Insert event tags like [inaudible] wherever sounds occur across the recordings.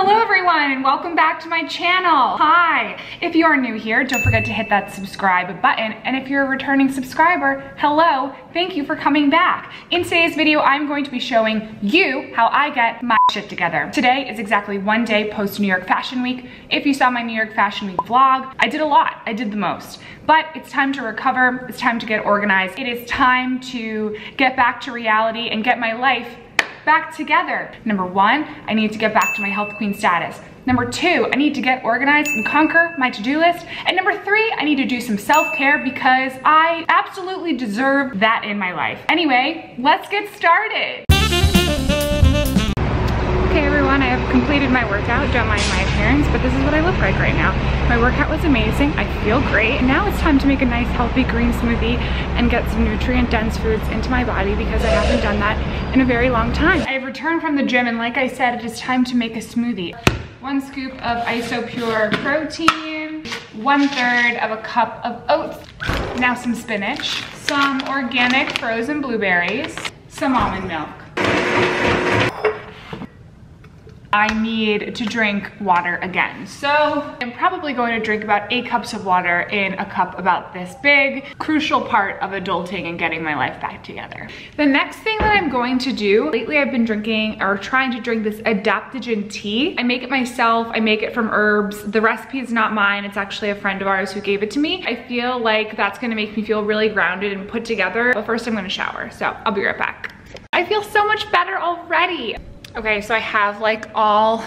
Hello everyone and welcome back to my channel. Hi, if you are new here, don't forget to hit that subscribe button. And if you're a returning subscriber, hello, thank you for coming back. In today's video, I'm going to be showing you how I get my shit together. Today is exactly one day post New York Fashion Week. If you saw my New York Fashion Week vlog, I did a lot, I did the most. But it's time to recover, it's time to get organized. It is time to get back to reality and get my life back together. Number one, I need to get back to my health queen status. Number two, I need to get organized and conquer my to-do list. And number three, I need to do some self-care because I absolutely deserve that in my life. Anyway, let's get started. Okay everyone, I have completed my workout, don't mind my appearance, but this is what I look like right now. My workout was amazing, I feel great. Now it's time to make a nice healthy green smoothie and get some nutrient dense foods into my body because I haven't done that in a very long time. I've returned from the gym and like I said, it is time to make a smoothie. One scoop of Isopure protein, one third of a cup of oats, now some spinach, some organic frozen blueberries, some almond milk. I need to drink water again. So I'm probably going to drink about eight cups of water in a cup about this big, crucial part of adulting and getting my life back together. The next thing that I'm going to do, lately I've been drinking or trying to drink this adaptogen tea. I make it myself, I make it from herbs. The recipe is not mine, it's actually a friend of ours who gave it to me. I feel like that's gonna make me feel really grounded and put together. But first I'm gonna shower, so I'll be right back. I feel so much better already. Okay, so I have like all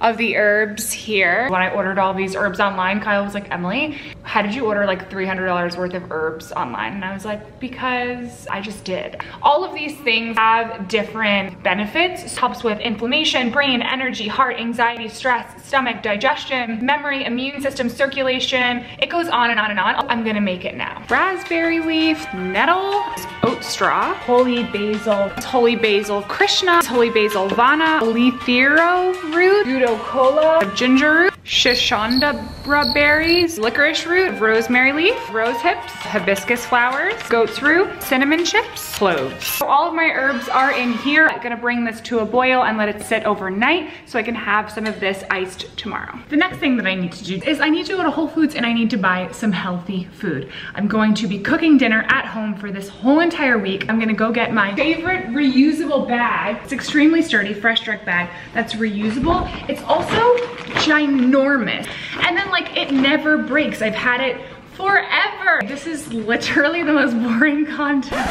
of the herbs here. When I ordered all these herbs online, Kyle was like, Emily, how did you order like $300 worth of herbs online? And I was like, because I just did. All of these things have different benefits. It helps with inflammation, brain, energy, heart, anxiety, stress, stomach, digestion, memory, immune system, circulation. It goes on and on and on. I'm gonna make it now. Raspberry leaf, nettle, oat straw, holy basil, holy basil Krishna, holy basil Vana, Eleuthero root, gotu kola, ginger root, Schisandra berries, licorice root, rosemary leaf, rose hips, hibiscus flowers, goat's root, cinnamon chips, cloves. So all of my herbs are in here. I'm gonna bring this to a boil and let it sit overnight so I can have some of this iced tomorrow. The next thing that I need to do is I need to go to Whole Foods and I need to buy some healthy food. I'm going to be cooking dinner at home for this whole entire week. I'm gonna go get my favorite reusable bag. It's extremely sturdy, FreshDirect bag that's reusable. It's also ginormous. And then like it never breaks. I've had it forever. This is literally the most boring [laughs] content.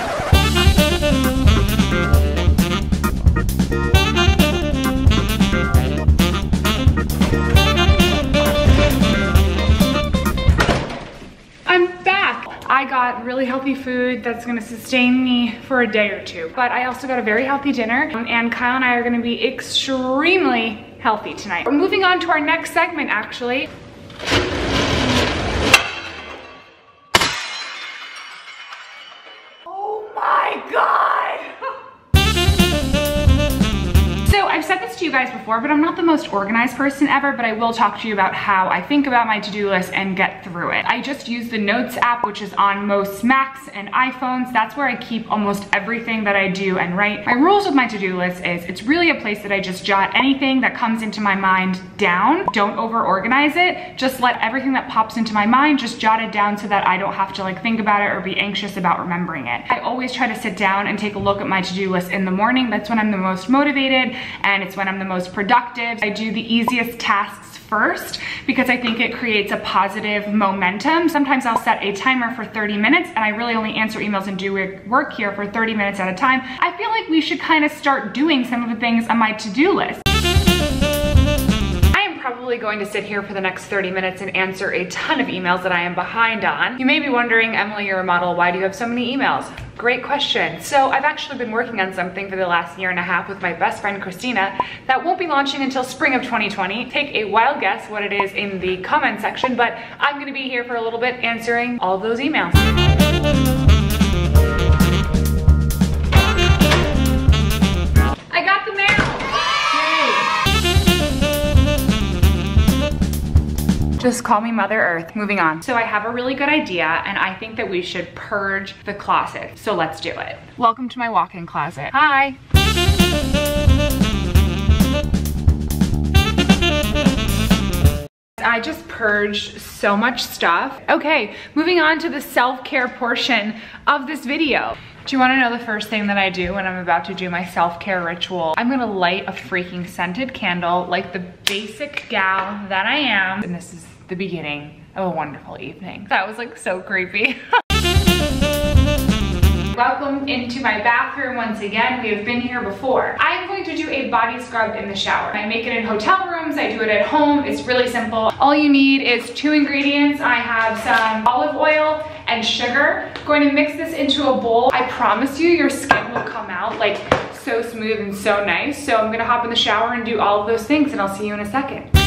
I got really healthy food that's gonna sustain me for a day or two. But I also got a very healthy dinner um, and Kyle and I are gonna be extremely healthy tonight. We're moving on to our next segment actually. Guys before, but I'm not the most organized person ever, but I will talk to you about how I think about my to-do list and get through it. I just use the Notes app, which is on most Macs and iPhones. That's where I keep almost everything that I do and write. My rules with my to-do list is it's really a place that I just jot anything that comes into my mind down. Don't over-organize it. Just let everything that pops into my mind, just jot it down so that I don't have to like think about it or be anxious about remembering it. I always try to sit down and take a look at my to-do list in the morning. That's when I'm the most motivated and it's when I'm the most productive. I do the easiest tasks first because I think it creates a positive momentum. Sometimes I'll set a timer for 30 minutes and I really only answer emails and do work here for 30 minutes at a time. I feel like we should kind of start doing some of the things on my to-do list probably going to sit here for the next 30 minutes and answer a ton of emails that I am behind on. You may be wondering, Emily, you're a model, why do you have so many emails? Great question. So I've actually been working on something for the last year and a half with my best friend, Christina, that won't be launching until spring of 2020. Take a wild guess what it is in the comment section, but I'm gonna be here for a little bit answering all those emails. Just call me Mother Earth. Moving on. So I have a really good idea and I think that we should purge the closet. So let's do it. Welcome to my walk-in closet. Hi. I just purged so much stuff. Okay, moving on to the self-care portion of this video. Do you wanna know the first thing that I do when I'm about to do my self-care ritual? I'm gonna light a freaking scented candle like the basic gal that I am. And this is the beginning of a wonderful evening. That was like so creepy. [laughs] Welcome into my bathroom once again. We have been here before. I am going to do a body scrub in the shower. I make it in hotel rooms, I do it at home. It's really simple. All you need is two ingredients. I have some olive oil and sugar. I'm going to mix this into a bowl. I promise you your skin will come out like so smooth and so nice. So I'm gonna hop in the shower and do all of those things and I'll see you in a second.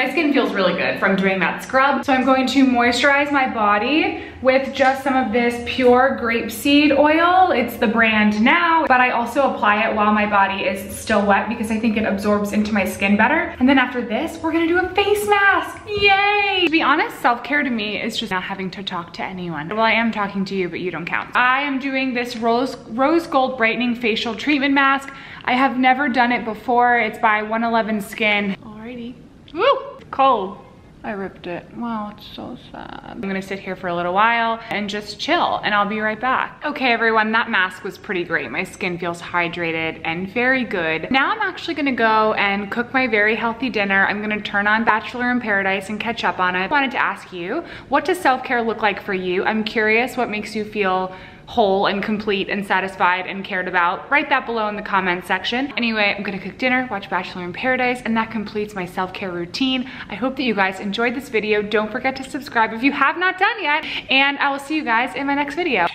My skin feels really good from doing that scrub. So I'm going to moisturize my body with just some of this pure grapeseed oil. It's the brand now, but I also apply it while my body is still wet because I think it absorbs into my skin better. And then after this, we're gonna do a face mask. Yay! To be honest, self-care to me is just not having to talk to anyone. Well, I am talking to you, but you don't count. I am doing this rose, rose gold brightening facial treatment mask. I have never done it before. It's by 111 Skin. Alrighty. Woo! Cold. I ripped it. Wow, it's so sad. I'm gonna sit here for a little while and just chill and I'll be right back. Okay everyone, that mask was pretty great. My skin feels hydrated and very good. Now I'm actually gonna go and cook my very healthy dinner. I'm gonna turn on Bachelor in Paradise and catch up on it. I wanted to ask you, what does self-care look like for you? I'm curious what makes you feel whole and complete and satisfied and cared about, write that below in the comments section. Anyway, I'm gonna cook dinner, watch Bachelor in Paradise, and that completes my self-care routine. I hope that you guys enjoyed this video. Don't forget to subscribe if you have not done yet, and I will see you guys in my next video.